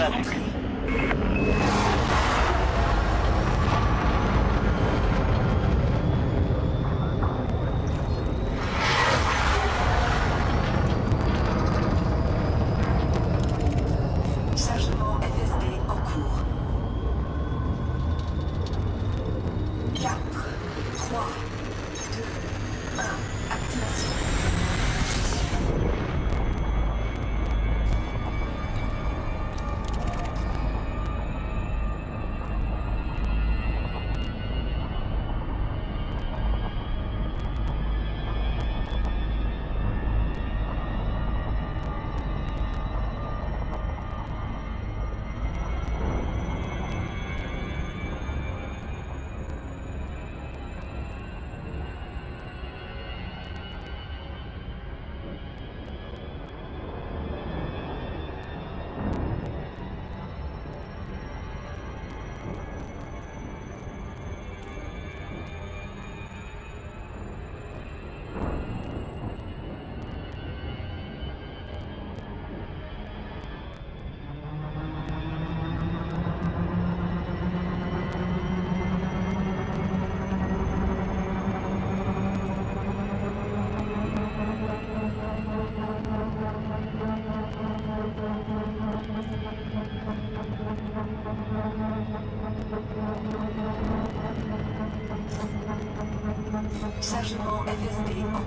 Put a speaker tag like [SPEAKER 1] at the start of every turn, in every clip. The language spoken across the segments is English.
[SPEAKER 1] traffic.
[SPEAKER 2] Chargement FSD en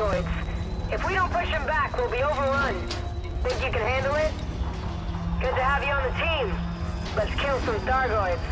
[SPEAKER 1] If we don't push them back, we'll be overrun. Think you can handle it? Good to have you on the team. Let's kill some Thargoids.